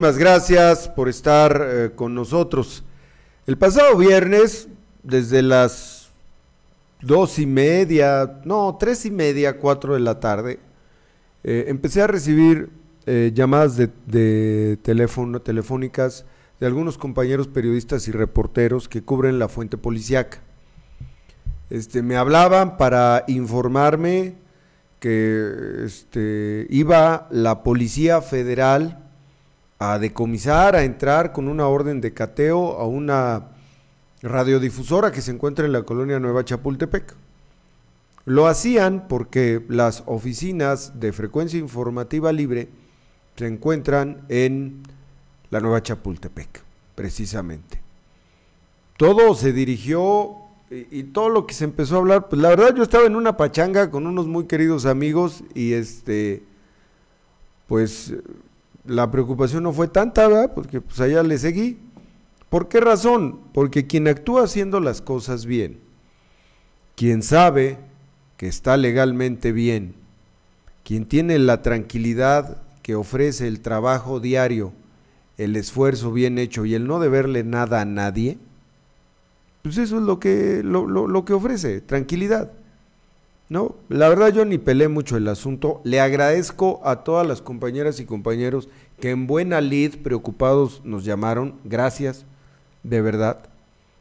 Muchas gracias por estar eh, con nosotros. El pasado viernes, desde las dos y media, no, tres y media, cuatro de la tarde, eh, empecé a recibir eh, llamadas de, de teléfono, telefónicas de algunos compañeros periodistas y reporteros que cubren la fuente policiaca. Este, me hablaban para informarme que este, iba la Policía Federal a decomisar, a entrar con una orden de cateo a una radiodifusora que se encuentra en la colonia Nueva Chapultepec. Lo hacían porque las oficinas de frecuencia informativa libre se encuentran en la Nueva Chapultepec, precisamente. Todo se dirigió y, todo lo que se empezó a hablar, pues la verdad yo estaba en una pachanga con unos muy queridos amigos y este, pues la preocupación no fue tanta, ¿verdad? Porque pues allá le seguí. ¿Por qué razón? Porque quien actúa haciendo las cosas bien, quien sabe que está legalmente bien, quien tiene la tranquilidad que ofrece el trabajo diario, el esfuerzo bien hecho y el no deberle nada a nadie, pues eso es lo que, lo, lo, lo que ofrece, tranquilidad. No, la verdad yo ni pelé mucho el asunto. Le agradezco a todas las compañeras y compañeros que en buena lid, preocupados, nos llamaron. Gracias, de verdad.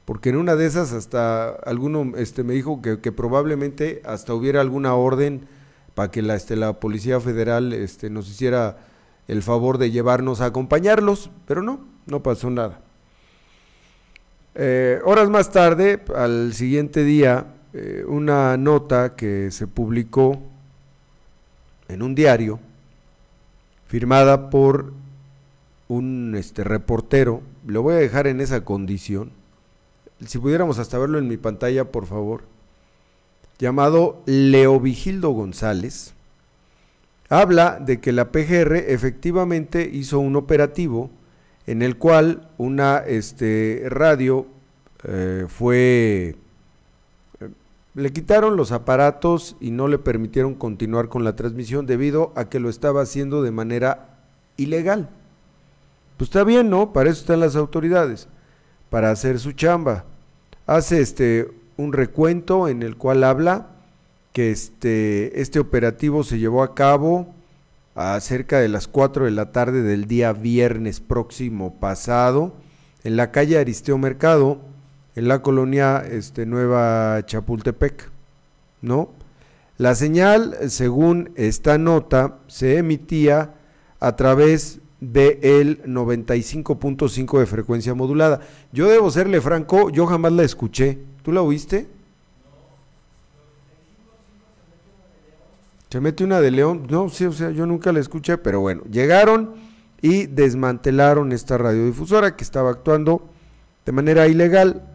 Porque en una de esas hasta alguno este, me dijo que, probablemente hasta hubiera alguna orden para que la, este, la Policía Federal este, nos hiciera el favor de llevarnos a acompañarlos, pero no, no pasó nada. Eh, horas más tarde, al siguiente día, eh, una nota que se publicó en un diario, firmada por un este, reportero, lo voy a dejar en esa condición, si pudiéramos hasta verlo en mi pantalla, por favor, llamado Leovigildo González, habla de que la PGR efectivamente hizo un operativo en el cual una este, radio eh, fue le quitaron los aparatos y no le permitieron continuar con la transmisión debido a que lo estaba haciendo de manera ilegal. Pues está bien, ¿no? Para eso están las autoridades, para hacer su chamba. Hace este un recuento en el cual habla que este, este operativo se llevó a cabo a cerca de las 4 de la tarde del día viernes próximo pasado en la calle Aristeo Mercado, en la colonia este, Nueva Chapultepec, ¿no? La señal, según esta nota, se emitía a través del el 95.5 de frecuencia modulada. Yo debo serle franco, yo jamás la escuché. ¿Tú la oíste? Se mete una de León. No, sí, o sea, yo nunca la escuché, pero bueno, llegaron y desmantelaron esta radiodifusora que estaba actuando de manera ilegal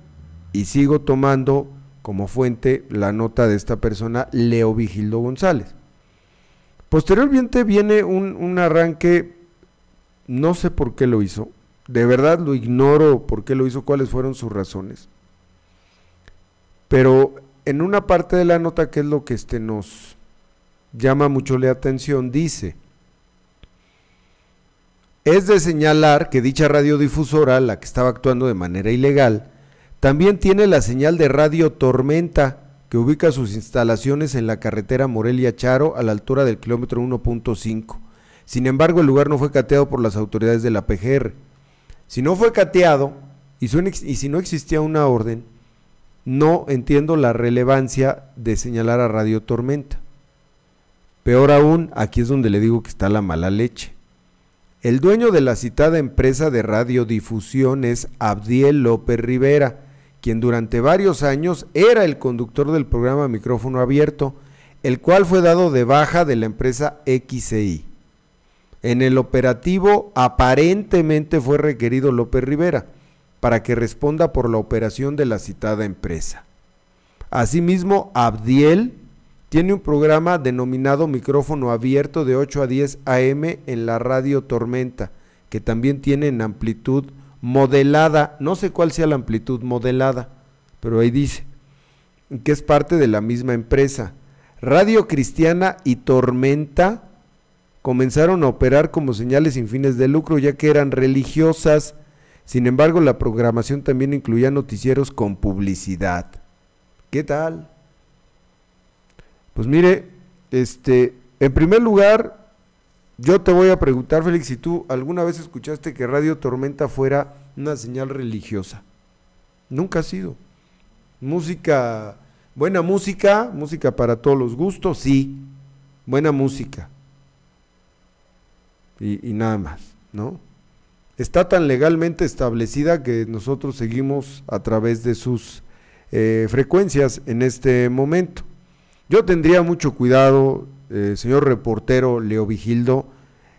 y sigo tomando como fuente la nota de esta persona, Leo Vigildo González. Posteriormente viene un, un, arranque, no sé por qué lo hizo, de verdad lo ignoro por qué lo hizo, cuáles fueron sus razones. Pero en una parte de la nota, que es lo que este nos llama mucho la atención, dice, es de señalar que dicha radiodifusora, la que estaba actuando de manera ilegal, también tiene la señal de Radio Tormenta, que ubica sus instalaciones en la carretera Morelia-Charo a la altura del kilómetro 1.5. Sin embargo, el lugar no fue cateado por las autoridades de la PGR. Si no fue cateado y, y si no existía una orden, no entiendo la relevancia de señalar a Radio Tormenta. Peor aún, aquí es donde le digo que está la mala leche. El dueño de la citada empresa de radiodifusión es Abdiel López Rivera, quien durante varios años era el conductor del programa Micrófono Abierto, el cual fue dado de baja de la empresa XCI. En el operativo aparentemente fue requerido López Rivera para que responda por la operación de la citada empresa. Asimismo, Abdiel tiene un programa denominado Micrófono Abierto de 8 a 10 AM en la radio Tormenta, que también tiene en amplitud modelada, no sé cuál sea la amplitud modelada, pero ahí dice, que es parte de la misma empresa. Radio Cristiana y Tormenta comenzaron a operar como señales sin fines de lucro ya que eran religiosas. Sin embargo, la programación también incluía noticieros con publicidad. ¿Qué tal? Pues mire, este, en primer lugar, yo te voy a preguntar, Félix, si tú alguna vez escuchaste que Radio Tormenta fuera una señal religiosa. Nunca ha sido. Música, buena música, música para todos los gustos, sí. Buena música. Y, nada más, ¿no? Está tan legalmente establecida que nosotros seguimos a través de sus eh, frecuencias en este momento. Yo tendría mucho cuidado, eh, señor reportero Leo Vigildo,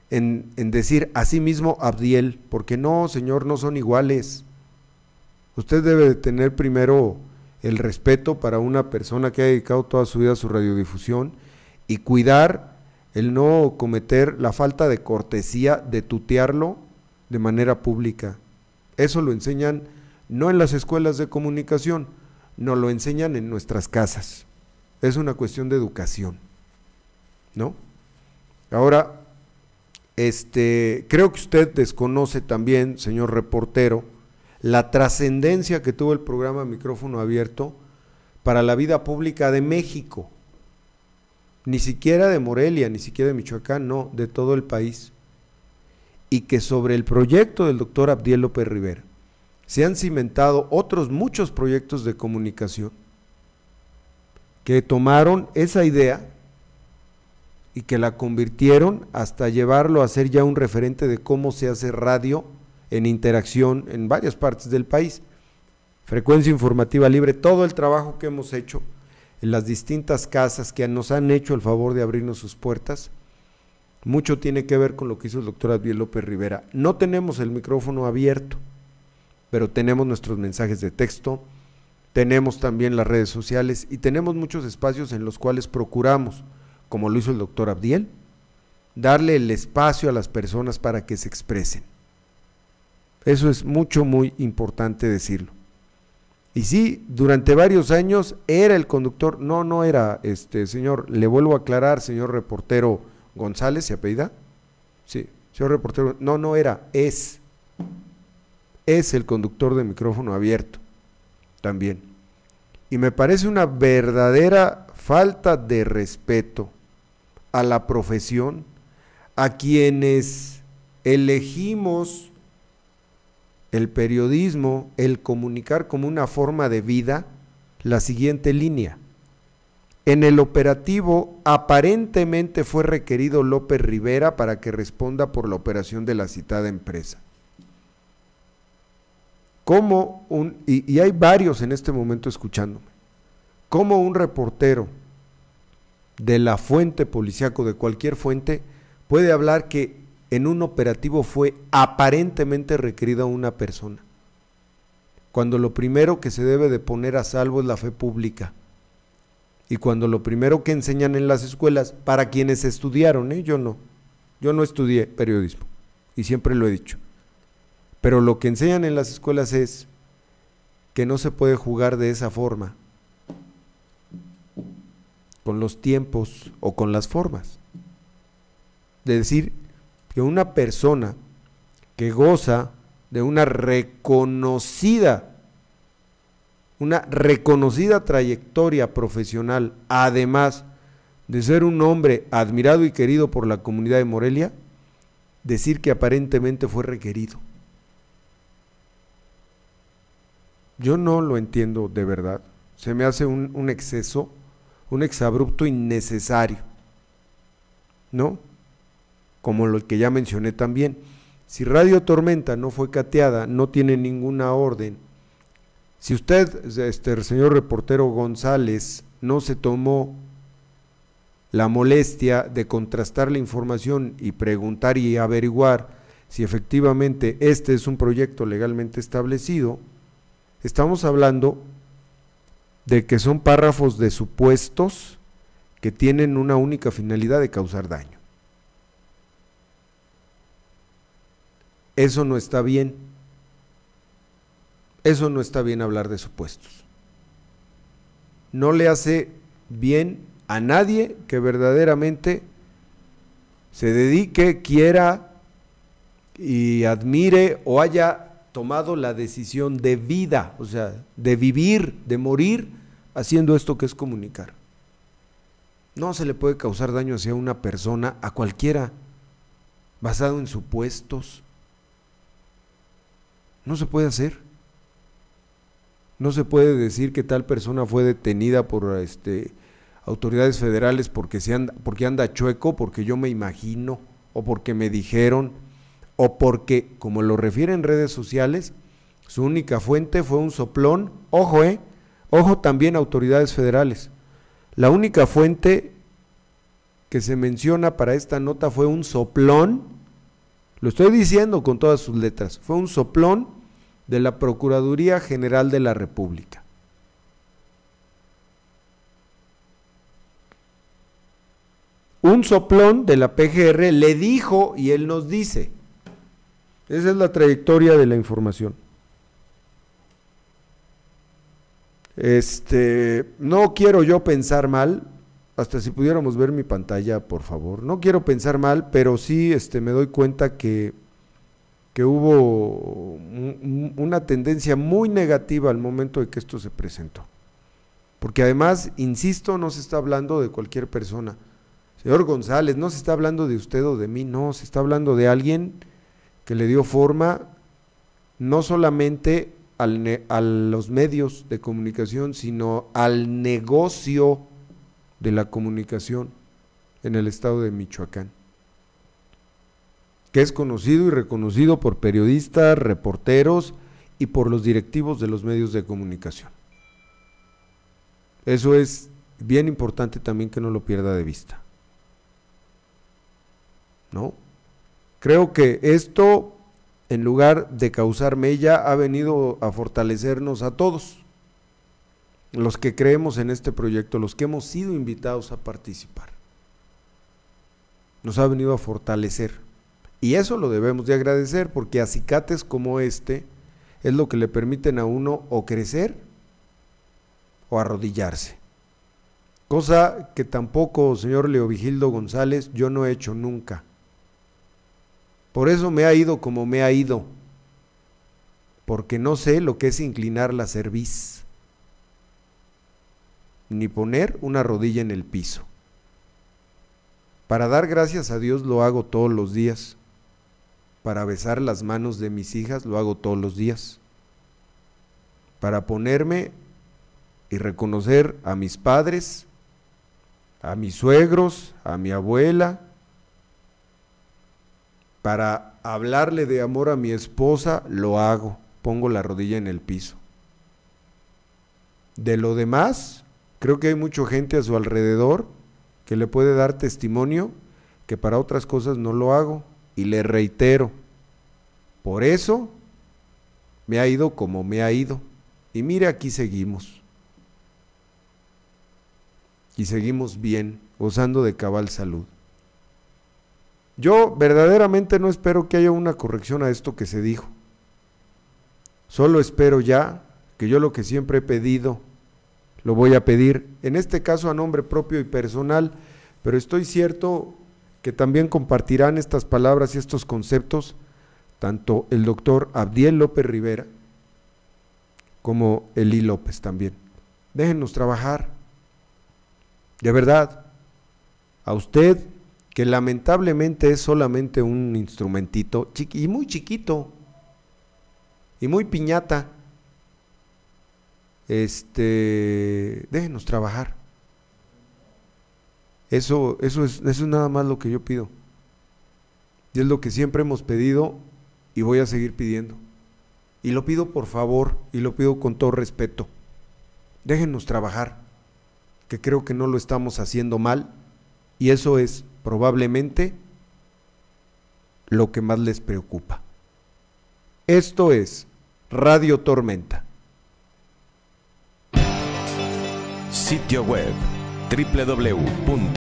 en, en decir a sí mismo Abdiel, porque no, señor, no son iguales. Usted debe tener primero el respeto para una persona que ha dedicado toda su vida a su radiodifusión y cuidar el no cometer la falta de cortesía de tutearlo de manera pública. Eso lo enseñan no en las escuelas de comunicación, no lo enseñan en nuestras casas. Es una cuestión de educación. ¿No? Ahora, este, creo que usted desconoce también, señor reportero, la trascendencia que tuvo el programa Micrófono Abierto para la vida pública de México. Ni siquiera de Morelia, ni siquiera de Michoacán, no, de todo el país. Y que sobre el proyecto del doctor Abdiel López Rivera se han cimentado otros muchos proyectos de comunicación que tomaron esa idea y que la convirtieron hasta llevarlo a ser ya un referente de cómo se hace radio en interacción en varias partes del país. Frecuencia informativa libre, todo el trabajo que hemos hecho en las distintas casas que nos han hecho el favor de abrirnos sus puertas, mucho tiene que ver con lo que hizo el doctor Adviel López Rivera. No tenemos el micrófono abierto, pero tenemos nuestros mensajes de texto, tenemos también las redes sociales y tenemos muchos espacios en los cuales procuramos, como lo hizo el doctor Abdiel, darle el espacio a las personas para que se expresen. Eso es mucho, muy importante decirlo. Y sí, durante varios años era el conductor, no, no era, este señor, le vuelvo a aclarar, señor reportero González, ¿se apellida? Sí, señor reportero, no, no era, es, es el conductor de micrófono abierto, también. Y me parece una verdadera falta de respeto a la profesión, a quienes elegimos el periodismo, el comunicar como una forma de vida, la siguiente línea. En el operativo aparentemente fue requerido López Rivera para que responda por la operación de la citada empresa. Como un, y, hay varios en este momento escuchándome, como un reportero de la fuente policíaco, de cualquier fuente, puede hablar que en un operativo fue aparentemente requerida una persona, cuando lo primero que se debe de poner a salvo es la fe pública. Y cuando lo primero que enseñan en las escuelas, para quienes estudiaron, ¿eh? yo no, yo no estudié periodismo, y siempre lo he dicho, pero lo que enseñan en las escuelas es que no se puede jugar de esa forma, con los tiempos o con las formas. De decir, que una persona que goza de una reconocida, una reconocida trayectoria profesional, además de ser un hombre admirado y querido por la comunidad de Morelia, decir que aparentemente fue requerido. Yo no lo entiendo de verdad. Se me hace un, un exceso, un exabrupto innecesario. ¿No? como lo que ya mencioné también. Si Radio Tormenta no fue cateada, no tiene ninguna orden. Si usted, este señor reportero González, no se tomó la molestia de contrastar la información y preguntar y averiguar si efectivamente este es un proyecto legalmente establecido, estamos hablando de que son párrafos de supuestos que tienen una única finalidad de causar daño. Eso no está bien. Eso no está bien hablar de supuestos. No le hace bien a nadie que verdaderamente se dedique, quiera y admire o haya tomado la decisión de vida, o sea, de vivir, de morir, haciendo esto que es comunicar. No se le puede causar daño hacia una persona, a cualquiera, basado en supuestos. No se puede hacer. No se puede decir que tal persona fue detenida por este, autoridades federales porque, se anda, porque anda chueco, porque yo me imagino, o porque me dijeron, o porque, como lo refieren redes sociales, su única fuente fue un soplón. Ojo, eh, ojo también autoridades federales. La única fuente que se menciona para esta nota fue un soplón, lo estoy diciendo con todas sus letras, fue un soplón de la Procuraduría General de la República. Un soplón de la PGR le dijo y él nos dice, esa es la trayectoria de la información. Este, no quiero yo pensar mal, hasta si pudiéramos ver mi pantalla, por favor. No quiero pensar mal, pero sí este, me doy cuenta que, que hubo una tendencia muy negativa al momento de que esto se presentó. Porque además, insisto, no se está hablando de cualquier persona. Señor González, no se está hablando de usted o de mí, no, se está hablando de alguien que le dio forma no solamente a los medios de comunicación, sino al negocio de la comunicación en el estado de Michoacán, que es conocido y reconocido por periodistas, reporteros y por los directivos de los medios de comunicación. Eso es bien importante también que no lo pierda de vista. ¿No? Creo que esto, en lugar de causar mella, ha venido a fortalecernos a todos, los que creemos en este proyecto, los que hemos sido invitados a participar. Nos ha venido a fortalecer. Y eso lo debemos de agradecer porque acicates como este es lo que le permiten a uno o crecer o arrodillarse. Cosa que tampoco, señor Leovigildo González, yo no he hecho nunca. Por eso me ha ido como me ha ido, porque no sé lo que es inclinar la cerviz, ni poner una rodilla en el piso. Para dar gracias a Dios lo hago todos los días. Para besar las manos de mis hijas lo hago todos los días. Para ponerme y reconocer a mis padres, a mis suegros, a mi abuela, para hablarle de amor a mi esposa, lo hago, pongo la rodilla en el piso. De lo demás, creo que hay mucha gente a su alrededor que le puede dar testimonio que para otras cosas no lo hago. Y le reitero, por eso me ha ido como me ha ido. Y mire, aquí seguimos. Y seguimos bien, gozando de cabal salud. Yo verdaderamente no espero que haya una corrección a esto que se dijo. Solo espero ya que yo lo que siempre he pedido, lo voy a pedir, en este caso a nombre propio y personal, pero estoy cierto que también compartirán estas palabras y estos conceptos tanto el doctor Abdiel López Rivera como Eli López también. Déjenos trabajar. De verdad, a usted que lamentablemente es solamente un instrumentito y muy chiquito y muy piñata. Este, déjenos trabajar. Eso, eso, es, eso es nada más lo que yo pido. Y es lo que siempre hemos pedido y voy a seguir pidiendo. Y lo pido por favor y lo pido con todo respeto. Déjenos trabajar, que creo que no lo estamos haciendo mal y eso es probablemente lo que más les preocupa. Esto es Radio Tormenta. Sitio web www